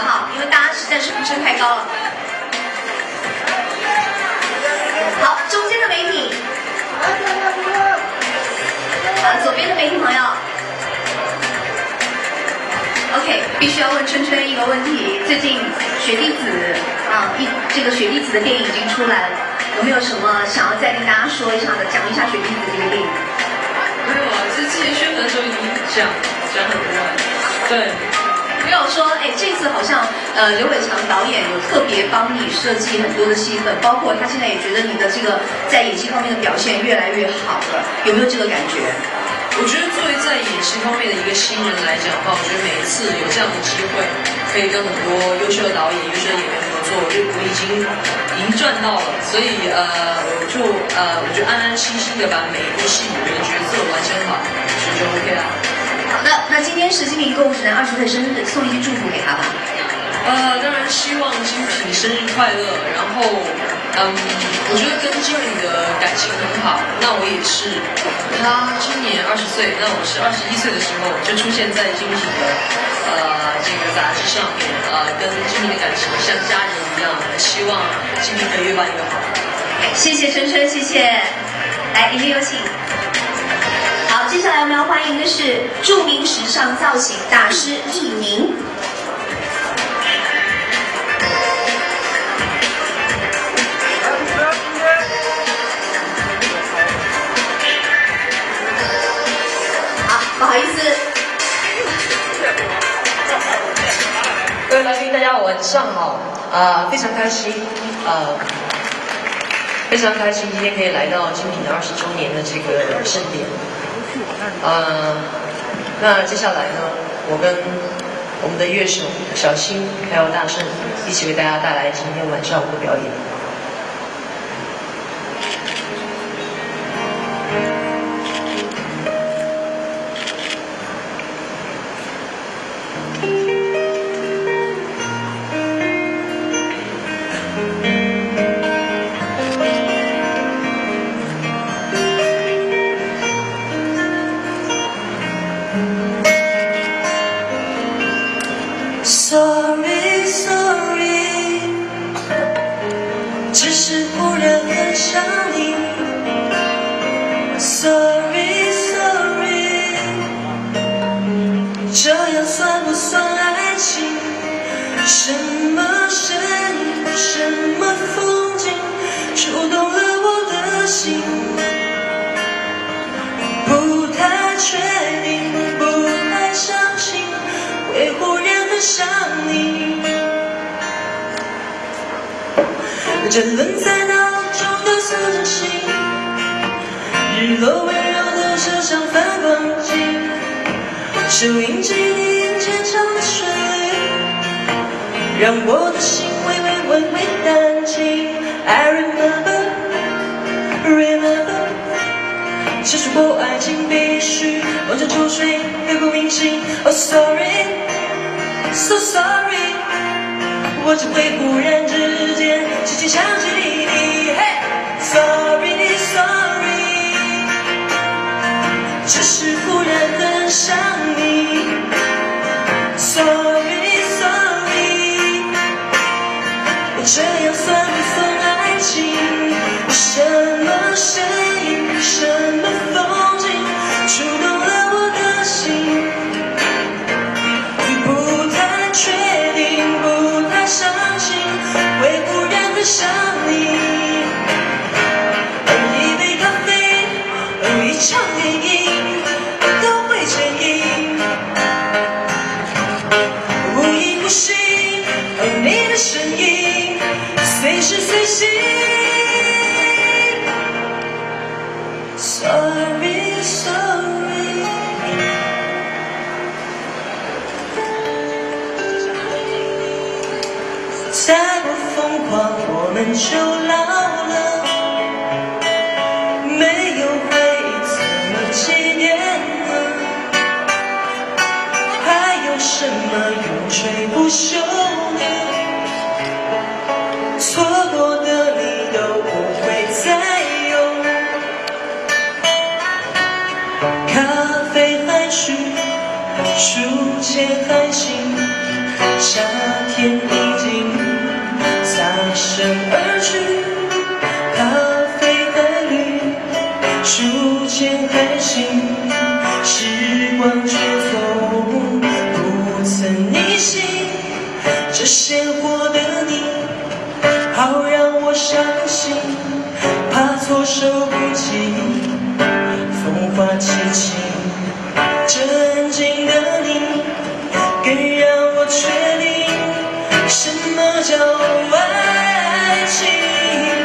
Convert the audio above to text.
好，因为大家实在是呼声太高了。好，中间的媒体，左边的媒体朋友。OK，必须要问春春一个问题，最近雪弟子，啊，一，这个雪弟子的电影已经出来了，有没有什么想要再跟大家说一下的，讲一下雪弟子这个电影。没有啊，就之前宣传的时候已经讲讲很多了，对。没有说，哎，这次好像呃，刘伟强导演有特别帮你设计很多的戏份，包括他现在也觉得你的这个在演戏方面的表现越来越好了，有没有这个感觉？我觉得作为在演戏方面的一个新人来讲的话，我觉得每一次有这样的机会，可以跟很多优秀的导演、优秀的演员合作，我就我已经已经赚到了。所以呃，我就呃，我就安安心心的把每一部戏里面的角色完成好，所以就 OK 了。好的，那今天是金品购物指南二十岁生日，送一句祝福给他吧。呃，当然希望金品生日快乐。然后，嗯，我觉得跟金品的感情很好。那我也是，他今年二十岁，那我是二十一岁的时候就出现在金品的呃这个杂志上面，呃，跟金品的感情像家人一样。希望金品可以越办越好。谢谢春春，谢谢。来，一位有请。接下来我们要欢迎的是著名时尚造型大师易明。好，不好意思。各位来宾，大家晚上好，啊，非常开心，呃，非常开心今天可以来到精品的二十周年的这个盛典。呃，那接下来呢，我跟我们的乐手小新还有大圣一起为大家带来今天晚上的表演。sorry sorry 只是忽然很想你 沉沦在脑中的色中心，日落温柔的射向反光镜，收音机里眼前唱的旋律，让我的心微微微微胆惊。I remember, remember，写出过爱情必须望着秋水，刻骨铭心。Oh sorry, so sorry。我只会忽然之间，轻轻想起你。Sorry 就老了，没有回忆怎么纪念呢？还有什么永垂不朽呢？错过的你都不会再有。咖啡还需，书签还行，夏天已经。身而去，咖啡的绿，逐渐开心，时光却从不曾逆行。这鲜活的你，好让我伤心，怕措手不及，风花凄凄。震惊的你，更让我确定什么叫爱爱情